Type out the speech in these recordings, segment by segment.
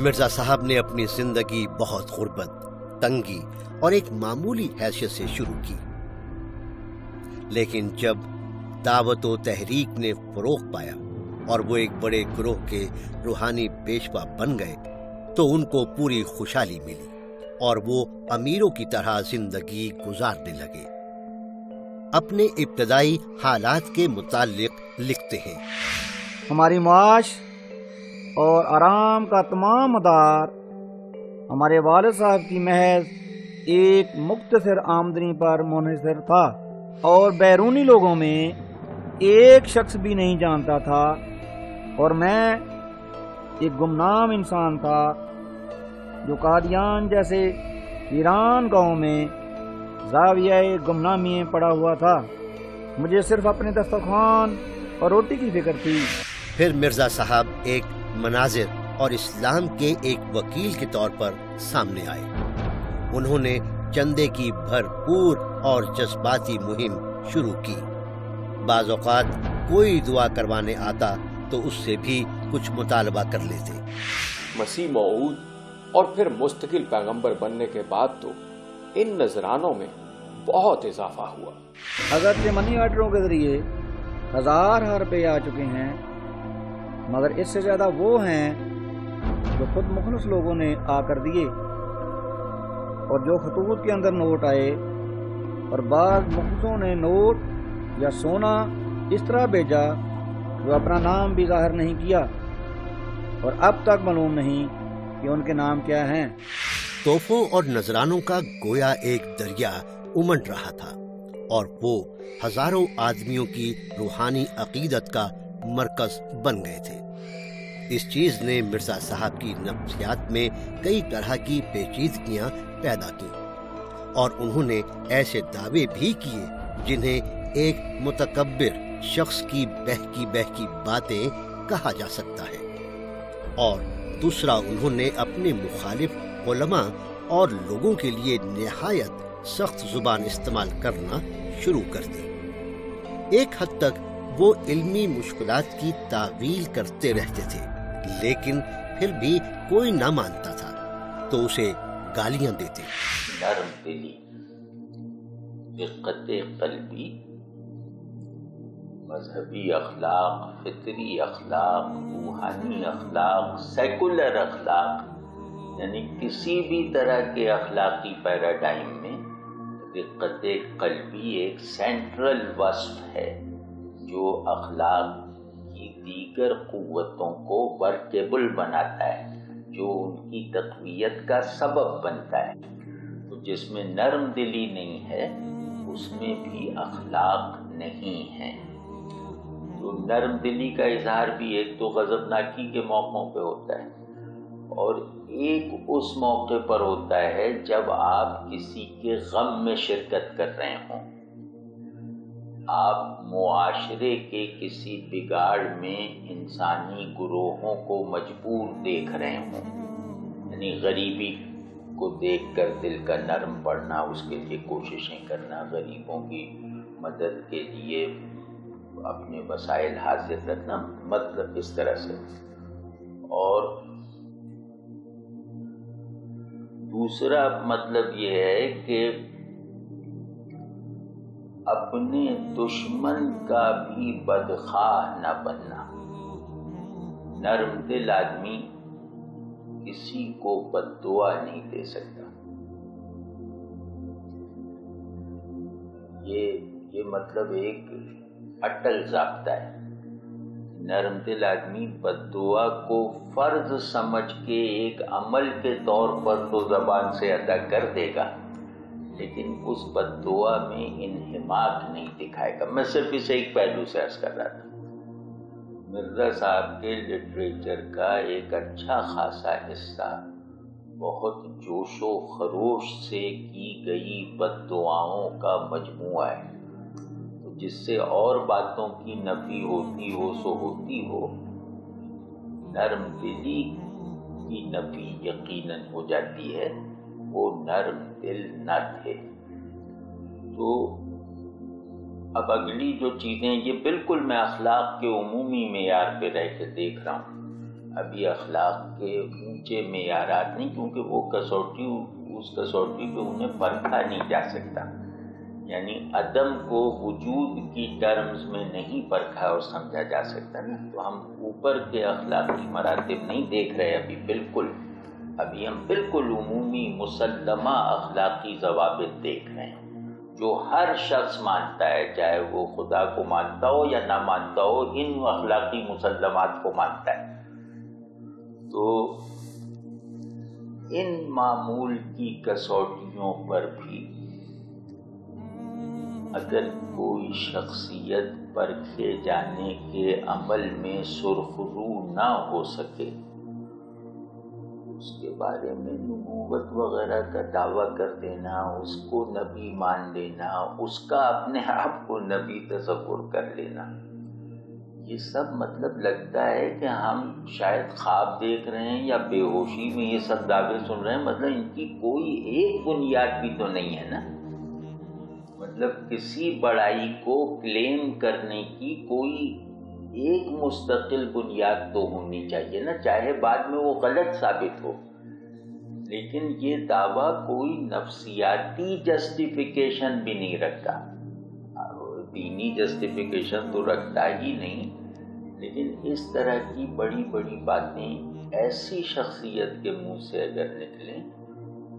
مرزا صاحب نے اپنی زندگی بہت غربت، تنگی اور ایک معمولی حیثیت سے شروع کی۔ لیکن جب دعوت و تحریک نے فروغ پایا اور وہ ایک بڑے گروہ کے روحانی پیشوا بن گئے، تو ان کو پوری خوشحالی ملی اور وہ امیروں کی طرح زندگی گزارنے لگے۔ اپنے ابتدائی حالات کے متعلق لکھتے ہیں۔ ہماری معاش اور آرام کا تمام مدار ہمارے والد صاحب کی محض ایک مختصر آمدنی پر منحصر تھا اور بیرونی لوگوں میں ایک شخص بھی نہیں جانتا تھا اور میں ایک گمنام انسان تھا جو قادیان جیسے ایران گاؤں میں زاویہ گمنامی پڑا ہوا تھا۔ مجھے صرف اپنے دسترخوان اور روٹی کی فکر تھی۔ پھر مرزا صاحب ایک مناظر اور اسلام کے ایک وکیل کے طور پر سامنے آئے۔ انہوں نے چندے کی بھرپور اور جذباتی مہم شروع کی۔ بعض اوقات کوئی دعا کروانے آتا تو اس سے بھی کچھ مطالبہ کر لیتے۔ مسیح معود اور پھر مستقل پیغمبر بننے کے بعد تو ان نذرانوں میں بہت اضافہ ہوا۔ اگرچہ منی آرڈروں کے ذریعے ہزار ہزار روپے آ چکے ہیں۔ مگر اس سے زیادہ وہ ہیں جو خود مخلص لوگوں نے آ کر دیے اور جو خطوط کے اندر نوٹ آئے اور بعض مخلصوں نے نوٹ یا سونا اس طرح بھیجا جو اپنا نام بھی ظاہر نہیں کیا اور اب تک معلوم نہیں کہ ان کے نام کیا ہیں۔ توفوں اور نذرانوں کا گویا ایک دریا امنڈ رہا تھا اور وہ ہزاروں آدمیوں کی روحانی عقیدت کا مرکز بن گئے تھے۔ اس چیز نے مرزا صاحب کی نفسیات میں کئی طرح کی پیچیدگیاں پیدا کی اور انہوں نے ایسے دعوے بھی کیے جنہیں ایک متکبر شخص کی بہکی بہکی باتیں کہا جا سکتا ہے اور دوسرا انہوں نے اپنے مخالف علماء اور لوگوں کے لیے نہایت سخت زبان استعمال کرنا شروع کر دی۔ ایک حد تک وہ علمی مشکلات کی تعویل کرتے رہتے تھے۔ لیکن پھر بھی کوئی نہ مانتا تھا، تو اسے گالیاں دیتے۔ نرم دلی قلبی، مذہبی اخلاق، فطری اخلاق، روحانی اخلاق سیکولر اخلاق یعنی کسی بھی طرح کے اخلاقی پیراڈائم میں دقت قلبی ایک سینٹرل وصف ہے، جو اخلاق دیگر قوتوں کو ورکیبل بناتا ہے، جو ان کی تقویت کا سبب بنتا ہے۔ تو جس میں نرم دلی نہیں ہے، اس میں بھی اخلاق نہیں ہے۔ تو نرم دلی کا اظہار بھی ایک تو غضب ناکی کے موقعوں پہ ہوتا ہے، اور ایک اس موقع پر ہوتا ہے جب آپ کسی کے غم میں شرکت کر رہے ہوں۔ آپ معاشرے کے کسی بگاڑ میں انسانی گروہوں کو مجبور دیکھ رہے ہوں۔ یعنی غریبی کو دیکھ کر دل کا نرم پڑنا اس کے لیے کوششیں کرنا، غریبوں کی مدد کے لیے اپنے وسائل حاضر رکھنا مطلب اس طرح سے۔ اور دوسرا مطلب یہ ہے کہ اپنے دشمن کا بھی بدخواہ نہ بننا۔ نرم دل آدمی کسی کو بد دعا نہیں دے سکتا۔ یہ یہ مطلب ایک اٹل ضابطہ ہے۔ نرم دل آدمی بد دعا کو فرض سمجھ کے ایک عمل کے طور پر تو زبان سے ادا کر دے گا۔ لیکن اس بد دعا میں انہماک نہیں دکھائے گا۔ میں صرف اسے ایک پہلو سے عرض کر رہا تھا۔ مرزا صاحب کے لٹریچر کا ایک اچھا خاصا حصہ بہت جوش و خروش سے کی گئی بد دعاؤں کا مجموعہ ہے۔ جس سے اور باتوں کی نفی ہوتی ہو، سو ہوتی ہو، نرم دلی کی نفی یقیناً ہو جاتی ہے۔ وہ نرم دل نہ تھے۔ تو اب اگلی جو چیزیں، یہ بالکل میں اخلاق کے عمومی معیار پہ رہ کے دیکھ رہا ہوں۔ ابھی اخلاق کے اونچے معیارات نہیں، کیونکہ وہ کسوٹی، اس کسوٹی پہ انہیں پرکھا نہیں جا سکتا۔ یعنی عدم کو وجود کی ٹرمز میں نہیں پرکھا اور سمجھا جا سکتا۔ نا تو ہم اوپر کے اخلاقی مراتب نہیں دیکھ رہے ابھی، بالکل۔ ابھی ہم بالکل عمومی مسلمہ اخلاقی ضوابط دیکھ رہے ہیں۔ جو ہر شخص مانتا ہے، چاہے وہ خدا کو مانتا ہو یا نہ مانتا ہو، ان اخلاقی مسلمات کو مانتا ہے۔ تو ان معمول کی کسوٹیوں پر بھی اگر کوئی شخصیت پرکھے جانے کے عمل میں سرخرو نہ ہو سکے اس کے بارے میں نبوت وغیرہ کا دعویٰ کر دینا، اس کو نبی مان لینا، اس کا اپنے آپ کو نبی تصور کر لینا۔ یہ سب مطلب لگتا ہے کہ ہم شاید خواب دیکھ رہے ہیں یا بے ہوشی میں یہ سب دعوے سن رہے ہیں مطلب ان کی کوئی ایک بنیاد بھی تو نہیں ہے نا۔ مطلب کسی بڑائی کو کلیم کرنے کی کوئی ایک مستقل بنیاد تو ہونی چاہیے نا، چاہے بعد میں وہ غلط ثابت ہو۔ لیکن یہ دعویٰ کوئی نفسیاتی جسٹیفیکیشن بھی نہیں رکھتا۔ دینی جسٹیفیکیشن تو رکھتا ہی نہیں۔ لیکن اس طرح کی بڑی بڑی باتیں ایسی شخصیت کے منہ سے اگر نکلیں،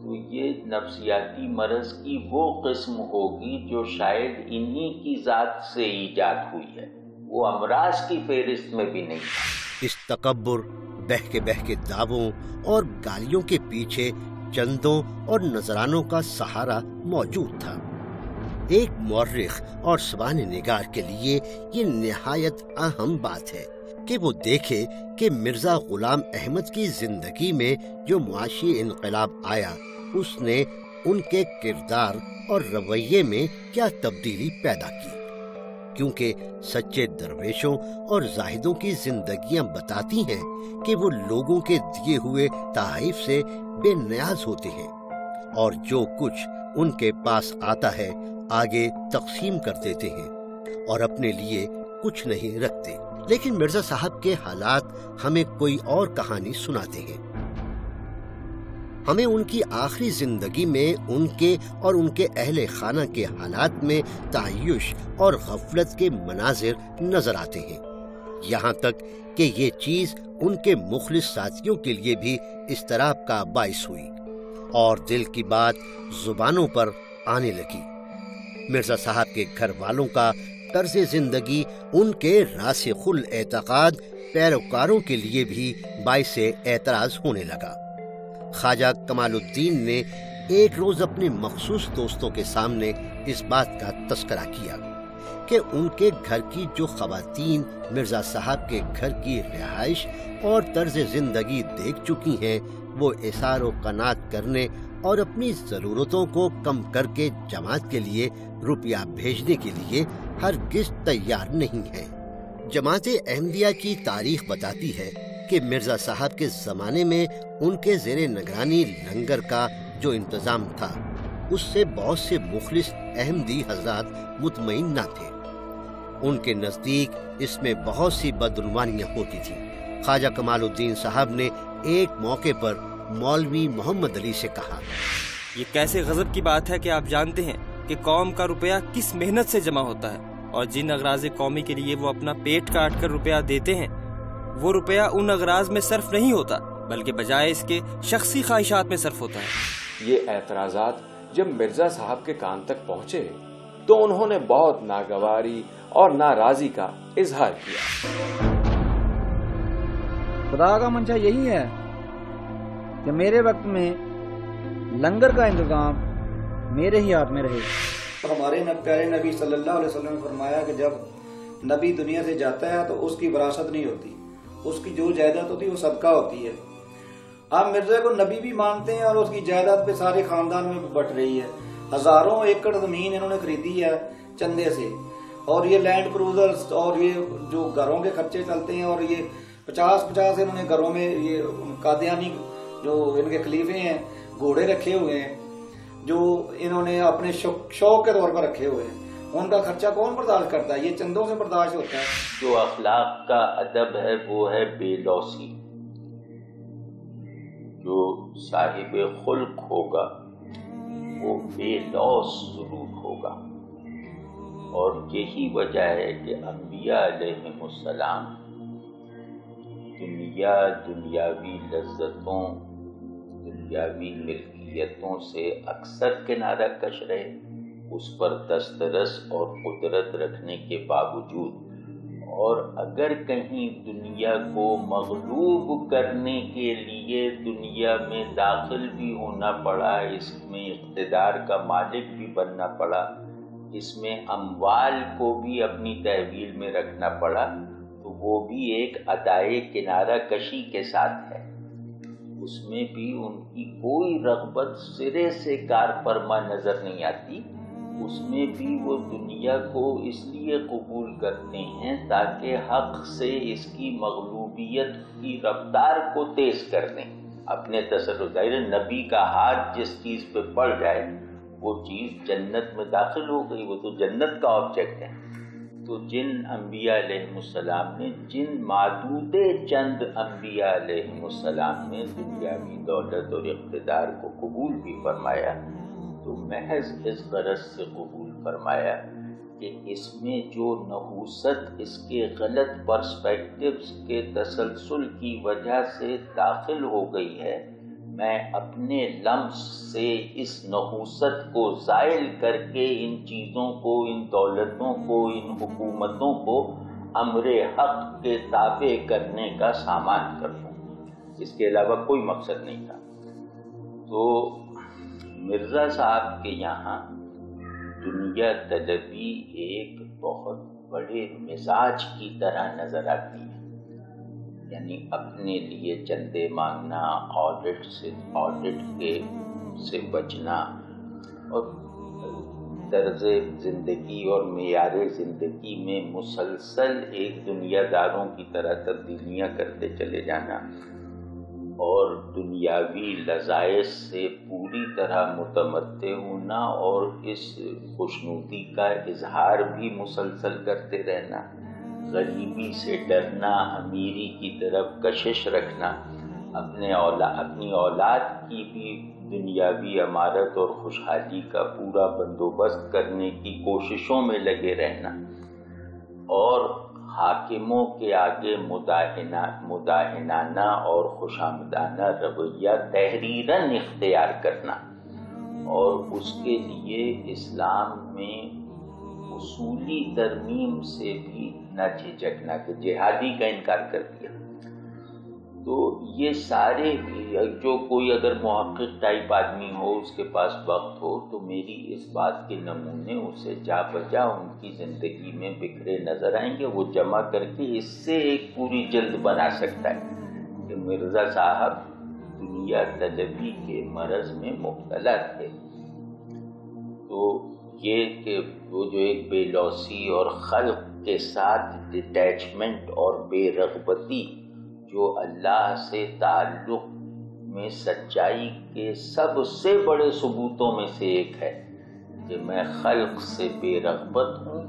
تو یہ نفسیاتی مرض کی وہ قسم ہوگی جو شاید انہی کی ذات سے ایجاد ہوئی ہے۔ وہ امراض کی فہرست میں بھی نہیں تھا۔ اس تکبر بہ کے بہ کے دعووں اور گالیوں کے پیچھے چندوں اور نذرانوں کا سہارا موجود تھا۔ ایک مورخ اور سبان نگار کے لیے یہ نہایت اہم بات ہے کہ وہ دیکھے کہ مرزا غلام احمد کی زندگی میں جو معاشی انقلاب آیا، اس نے ان کے کردار اور رویے میں کیا تبدیلی پیدا کی۔ کیونکہ سچے درویشوں اور زاہدوں کی زندگیاں بتاتی ہیں کہ وہ لوگوں کے دیے ہوئے تحائف سے بے نیاز ہوتے ہیں اور جو کچھ ان کے پاس آتا ہے آگے تقسیم کر دیتے ہیں اور اپنے لیے کچھ نہیں رکھتے۔ لیکن مرزا صاحب کے حالات ہمیں کوئی اور کہانی سناتے ہیں۔ ہمیں ان کی آخری زندگی میں ان کے اور ان کے اہل خانہ کے حالات میں تعیش اور غفلت کے مناظر نظر آتے ہیں۔ یہاں تک کہ یہ چیز ان کے مخلص ساتھیوں کے لیے بھی استراب کا باعث ہوئی اور دل کی بات زبانوں پر آنے لگی۔ مرزا صاحب کے گھر والوں کا طرز زندگی، ان کے راسخ الاعتقاد پیروکاروں کے لیے بھی باعث اعتراض ہونے لگا۔ خواجہ کمال الدین نے ایک روز اپنے مخصوص دوستوں کے سامنے اس بات کا تذکرہ کیا کہ ان کے گھر کی جو خواتین مرزا صاحب کے گھر کی رہائش اور طرز زندگی دیکھ چکی ہیں، وہ اثار و قناعت کرنے اور اپنی ضرورتوں کو کم کر کے جماعت کے لیے روپیہ بھیجنے کے لیے ہرگز تیار نہیں ہے جماعت احمدیہ کی تاریخ بتاتی ہے کہ مرزا صاحب کے زمانے میں ان کے زیر نگرانی لنگر کا جو انتظام تھا، اس سے بہت سے مخلص احمدی حضرات مطمئن نہ تھے۔ ان کے نزدیک اس میں بہت سی بدعنوانیاں ہوتی تھی خواجہ کمال الدین صاحب نے ایک موقع پر مولوی محمد علی سے کہا، یہ کیسے غضب کی بات ہے کہ آپ جانتے ہیں کہ قوم کا روپیہ کس محنت سے جمع ہوتا ہے اور جن اغراض قومی کے لیے وہ اپنا پیٹ کاٹ کر روپیہ دیتے ہیں وہ روپیہ ان اغراض میں صرف نہیں ہوتا بلکہ بجائے اس کے شخصی خواہشات میں صرف ہوتا ہے۔ یہ اعتراضات جب مرزا صاحب کے کان تک پہنچے تو انہوں نے بہت ناگواری اور ناراضی کا اظہار کیا۔ خدا کا منشا یہی ہے کہ میرے وقت میں لنگر کا انتظام میرے ہی ہاتھ میں رہے۔ ہمارے پیارے نبی صلی اللہ علیہ وسلم نے فرمایا کہ جب نبی دنیا سے جاتا ہے تو اس کی وراثت نہیں ہوتی۔ اس کی جو جائیداد ہوتی ہے وہ صدقہ ہوتی ہے۔ آپ مرزا کو نبی بھی مانتے ہیں اور اس کی جائیداد پہ سارے خاندان میں بٹ رہی ہے۔ ہزاروں ایکڑ زمین انہوں نے خریدی ہے چندے سے۔ اور یہ لینڈ کروزر اور یہ جو گھروں کے خرچے چلتے ہیں اور یہ پچاس پچاس انہوں نے گھروں میں یہ قادیانی جو ان کے خلیفے ہیں، گھوڑے رکھے ہوئے ہیں، جو انہوں نے اپنے شوق کے طور پر رکھے ہوئے ہیں۔ ان کا خرچہ کون برداشت کرتا ہے؟ یہ چندوں سے برداشت ہوتا ہے۔ جو اخلاق کا ادب ہے، وہ ہے بے لوسی صاحب خلق ہوگا، وہ بے لوس ضرور ہوگا۔ اور یہی وجہ ہے کہ انبیاء علیہ السلام دنیا، دنیاوی لذتوں، دنیاوی ملکیتوں سے اکثر کنارہ کش رہے۔ اس پر دسترس اور قدرت رکھنے کے باوجود، اور اگر کہیں دنیا کو مغلوب کرنے کے لیے دنیا میں داخل بھی ہونا پڑا، اس میں اقتدار کا مالک بھی بننا پڑا، اس میں اموال کو بھی اپنی تحویل میں رکھنا پڑا، تو وہ بھی ایک ادائے کنارہ کشی کے ساتھ ہے۔ اس میں بھی ان کی کوئی رغبت سرے سے کار فرما نظر نہیں آتی۔ اس میں بھی وہ دنیا کو اس لیے قبول کرتے ہیں تاکہ حق سے اس کی مغلوبیت کی رفتار کو تیز کر دیں۔ اپنے ظاہر نبی کا ہاتھ جس چیز پہ پڑ جائے، وہ چیز جنت میں داخل ہو گئی، وہ تو جنت کا آبجیکٹ ہے۔ تو جن انبیاء علیہ السلام نے، جن معدود چند انبیاء علیہ السلام نے دنیاوی دولت اور اقتدار کو قبول بھی فرمایا تو محض اس غرض سے قبول فرمایا کہ اس میں جو نحوست اس کے غلط پرسپیکٹوز کے تسلسل کی وجہ سے داخل ہو گئی ہے، میں اپنے لمس سے اس نحوست کو زائل کر کے ان چیزوں کو، ان دولتوں کو، ان حکومتوں کو امر حق کے تابع کرنے کا سامان کر دوں۔ اس کے علاوہ کوئی مقصد نہیں تھا۔ تو مرزا صاحب کے یہاں دنیا طلبی ایک بہت بڑے مزاج کی طرح نظر آتی ہے۔ یعنی اپنے لیے چندے مانگنا آڈٹ سے آڈٹ کے سے بچنا اور طرز زندگی اور معیار زندگی میں مسلسل ایک دنیا داروں کی طرح تبدیلیاں کرتے چلے جانا۔ اور دنیاوی لذائذ سے پوری طرح متمدع ہونا اور اس خوشنودی کا اظہار بھی مسلسل کرتے رہنا، غریبی سے ڈرنا، امیری کی طرف کشش رکھنا، اپنے اولا، اپنی اولاد کی بھی دنیاوی عمارت اور خوشحالی کا پورا بندوبست کرنے کی کوششوں میں لگے رہنا اور حاکموں کے آگے مداحنانہ اور خوش آمدانہ رویہ تحریراً اختیار کرنا اور اس کے لیے اسلام میں اصولی ترمیم سے بھی نہ جھجکنا کہ جہادی کا انکار کر دیا۔ تو یہ سارے جو کوئی اگر محقق ٹائپ آدمی ہو، اس کے پاس وقت ہو، تو میری اس بات کے نمونے اسے جا بجا ان کی زندگی میں بکھرے نظر آئیں گے، وہ جمع کر کے اس سے ایک پوری جلد بنا سکتا ہے کہ مرزا صاحب دنیا تجبی کے مرض میں مبتلا تھے۔ تو یہ کہ وہ جو ایک بے لوسی اور خلق کے ساتھ ڈٹیچمنٹ اور بے رغبتی جو اللہ سے تعلق میں سچائی کے سب سے بڑے ثبوتوں میں سے ایک ہے کہ میں خلق سے بے رغبت ہوں،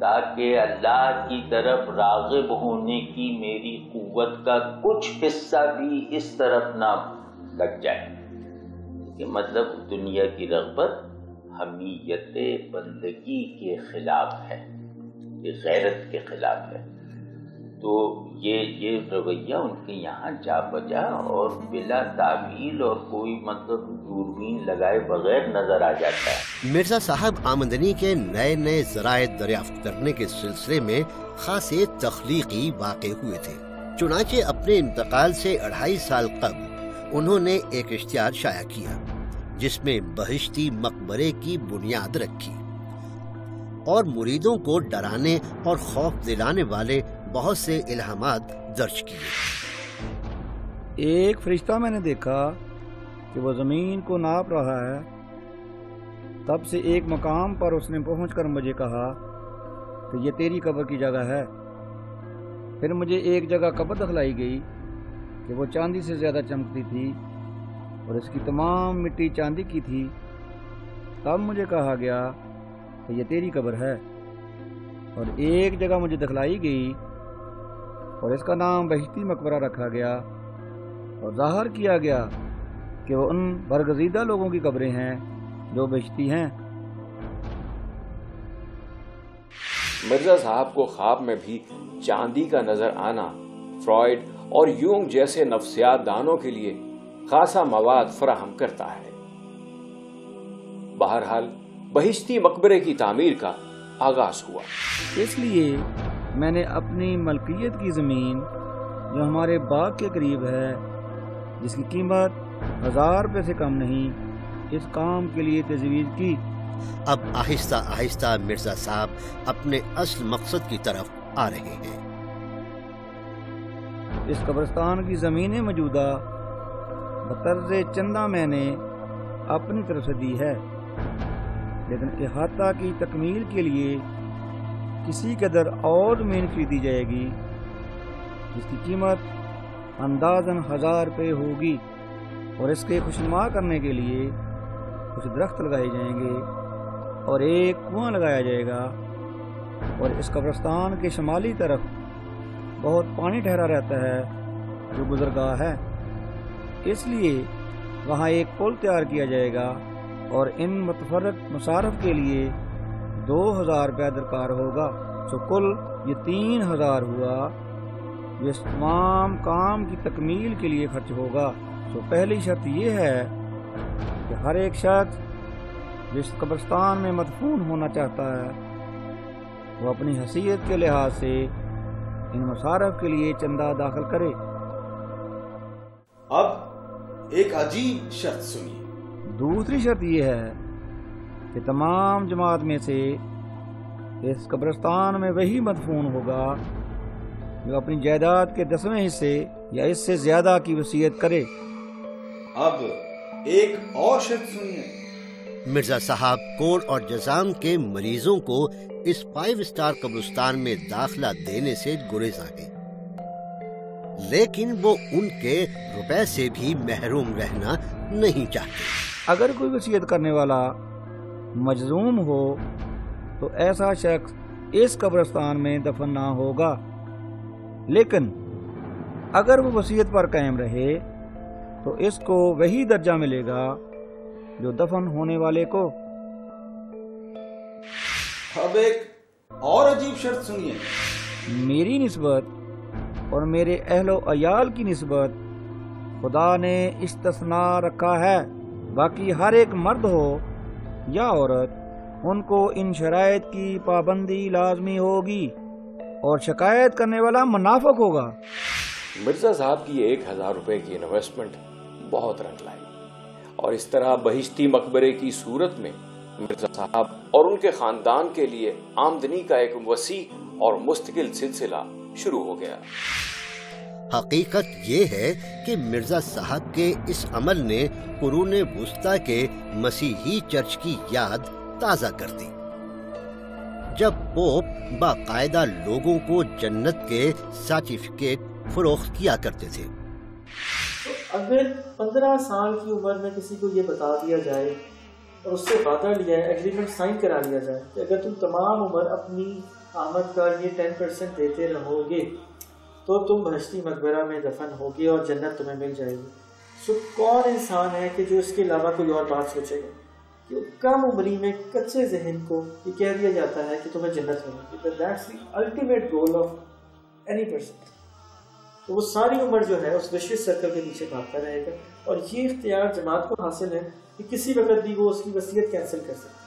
تاکہ اللہ کی طرف راغب ہونے کی میری قوت کا کچھ حصہ بھی اس طرف نہ لگ جائے۔ کہ مطلب دنیا کی رغبت حمیت بندگی کے خلاف ہے، یہ غیرت کے خلاف ہے۔ تو یہ یہ رویہ ان کے یہاں جا بجا اور بلا تعبیر اور کوئی مطلب دوربین لگائے بغیر نظر آ جاتا ہے۔ مرزا صاحب آمدنی کے نئے نئے ذرائع دریافت کرنے کے سلسلے میں خاصے تخلیقی واقع ہوئے تھے۔ چنانچہ اپنے انتقال سے اڑھائی سال قبل انہوں نے ایک اشتہار شائع کیا، جس میں بہشتی مقبرے کی بنیاد رکھی اور مریدوں کو ڈرانے اور خوف دلانے والے بہت سے الہامات درج کیے۔ ایک فرشتہ میں نے دیکھا کہ وہ زمین کو ناپ رہا ہے۔ تب سے ایک مقام پر اس نے پہنچ کر مجھے کہا کہ یہ تیری قبر کی جگہ ہے۔ پھر مجھے ایک جگہ قبر دکھلائی گئی کہ وہ چاندی سے زیادہ چمکتی تھی اور اس کی تمام مٹی چاندی کی تھی۔ تب مجھے کہا گیا کہ یہ تیری قبر ہے۔ اور ایک جگہ مجھے دکھلائی گئی اور اس کا نام بہشتی مقبرہ رکھا گیا اور ظاہر کیا گیا کہ وہ ان برگزیدہ لوگوں کی قبریں ہیں جو بچتی ہیں۔ مرزا صاحب کو خواب میں بھی چاندی کا نظر آنا فرائڈ اور یونگ جیسے نفسیات دانوں کے لیے خاصا مواد فراہم کرتا ہے۔ بہرحال بہشتی مقبرے کی تعمیر کا آغاز ہوا۔ اس لیے میں نے اپنی ملکیت کی زمین جو ہمارے باغ کے قریب ہے جس کی قیمت ہزار روپے سے کم نہیں اس کام کے لیے تجویز کی۔ اب آہستہ آہستہ مرزا صاحب اپنے اصل مقصد کی طرف آ رہے ہیں۔ اس قبرستان کی زمینیں موجودہ بطرز چندہ میں نے اپنی طرف سے دی ہے لیکن احاطہ کی تکمیل کے لیے کسی قدر اور زمین خریدی جائے گی، جس کی قیمت اندازاً ہزار روپے ہوگی۔ اور اس کے خوشنما کرنے کے لیے کچھ درخت لگائے جائیں گے اور ایک کنواں لگایا جائے گا۔ اور اس قبرستان کے شمالی طرف بہت پانی ٹھہرا رہتا ہے جو گزرگاہ ہے۔ اس لیے وہاں ایک پل تیار کیا جائے گا اور ان متفرق مصارف کے لیے دو ہزار روپیہ درکار ہوگا۔ سو کل یہ تین ہزار ہوا۔ اس تمام کام کی تکمیل کے لیے خرچ ہوگا۔ سو پہلی شرط یہ ہے کہ ہر ایک شخص جس قبرستان میں مدفون ہونا چاہتا ہے وہ اپنی حیثیت کے لحاظ سے ان مصارف کے لیے چندہ داخل کرے۔ اب ایک عجیب شرط سنیے۔ دوسری شرط یہ ہے کہ تمام جماعت میں سے اس قبرستان میں وہی مدفون ہوگا جو اپنی جائیداد کے دسویں حصے یا اس سے زیادہ کی وصیت کرے۔ اب ایک اور شرط سنیے۔ مرزا صاحب کوڑ اور جزام کے مریضوں کو اس فائیو سٹار قبرستان میں داخلہ دینے سے گریزا ہے لیکن وہ ان کے روپے سے بھی محروم رہنا نہیں چاہتے۔ اگر کوئی وصیت کرنے والا مجزوم ہو تو ایسا شخص اس قبرستان میں دفن نہ ہوگا۔ لیکن اگر وہ وصیت پر قائم رہے تو اس کو وہی درجہ ملے گا جو دفن ہونے والے کو۔ اب ایک اور عجیب شرط سنیے۔ میری نسبت اور میرے اہل و عیال کی نسبت خدا نے استثناء رکھا ہے۔ باقی ہر ایک مرد ہو یا عورت، ان کو ان شرائط کی پابندی لازمی ہوگی اور شکایت کرنے والا منافق ہوگا۔ مرزا صاحب کی ایک ہزار روپے کی انویسٹمنٹ بہت رنگ لائی۔ اور اس طرح بہشتی مقبرے کی صورت میں مرزا صاحب اور ان کے خاندان کے لیے آمدنی کا ایک وسیع اور مستقل سلسلہ شروع ہو گیا۔ حقیقت یہ ہے کہ مرزا صاحب کے اس عمل نے قرون وسطی کے مسیحی چرچ کی یاد تازہ کر دی۔ جب پوپ باقاعدہ لوگوں کو جنت کے سرٹیفکیٹ فروخت کیا کرتے تھے۔ اگر پندرہ سال کی عمر میں کسی کو یہ بتا دیا جائے اور اس سے وعدہ لیا ہے ایگریمنٹ سائن کرا لیا جائے کہ اگر تم تمام عمر اپنی آمد کا یہ ٹین پرسینٹ دیتے رہو گے تو تم بہشتی مقبرہ میں دفن ہوگی اور جنت تمہیں مل جائے گی۔ سو کون انسان ہے کہ جو اس کے علاوہ کوئی اور بات سوچے گا؟ کہ کم عمری میں کچے ذہن کو یہ کہہ دیا جاتا ہے کہ تمہیں جنت ملے گی۔ That's the ultimate goal of any person تو وہ ساری عمر جو ہے اس وشوس سرکل کے پیچھے بھاگتا رہے گا۔ اور یہ اختیار جماعت کو حاصل ہے کہ کسی وقت بھی وہ اس کی وصیت کینسل کر سکتے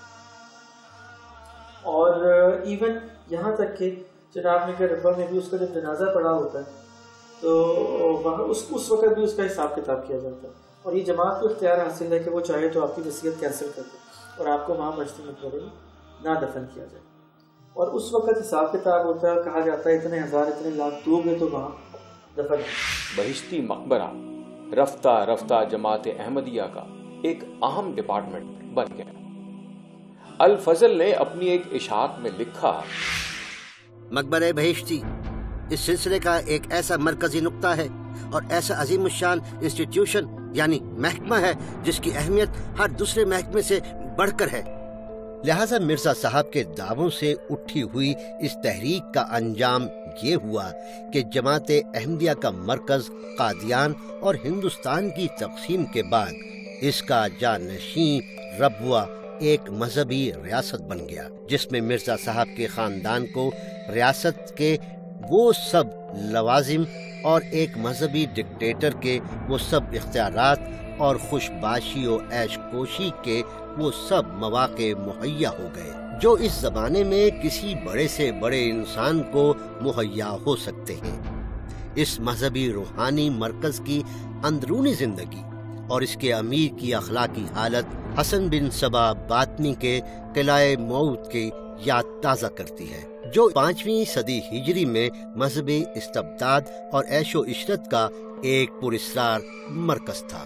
اور ایون یہاں تک کہ جناب نے کہ ربا میں بھی اس کا جب جنازہ پڑا ہوتا ہے، تو وہاں اس اس وقت بھی اس کا حساب کتاب کیا جاتا ہے۔ اور یہ جماعت کو اختیار حاصل ہے کہ وہ چاہے تو آپ کی وصیت کینسل کر دے اور آپ کو وہاں بچتی مقبرے میں نہ دفن کیا جائے۔ اور اس وقت حساب کتاب ہوتا ہے، کہا جاتا ہے اتنے ہزار، اتنے لاکھ دو گے تو وہاں دفن۔ بہشتی مقبرہ، رفتہ رفتہ جماعت احمدیہ کا ایک اہم ڈپارٹمنٹ بن گیا۔ الفضل نے اپنی ایک اشاعت میں لکھا مقبرہ بہشتی۔ اس سلسلے کا ایک ایسا مرکزی نقطہ ہے اور ایسا عظیم الشان انسٹیٹیوشن یعنی محکمہ ہے جس کی اہمیت ہر دوسرے محکمے سے بڑھ کر ہے۔ لہٰذا مرزا صاحب کے دعووں سے اٹھی ہوئی اس تحریک کا انجام یہ ہوا کہ جماعت احمدیہ کا مرکز قادیان اور ہندوستان کی تقسیم کے بعد اس کا جانشین ربوہ ایک مذہبی ریاست بن گیا، جس میں مرزا صاحب کے خاندان کو ریاست کے وہ سب لوازم اور ایک مذہبی ڈکٹیٹر کے وہ سب اختیارات اور خوش باشی و عیش کوشی کے وہ سب مواقع مہیا ہو گئے، جو اس زمانے میں کسی بڑے سے بڑے انسان کو مہیا ہو سکتے ہیں۔ اس مذہبی روحانی مرکز کی اندرونی زندگی اور اس کے امیر کی اخلاقی حالت حسن بن سبا باطنی کے قلعہ موت کی یاد تازہ کرتی ہے، جو پانچویں صدی ہجری میں مذہبی استبداد اور عیش و عشرت کا ایک پرسرار مرکز تھا۔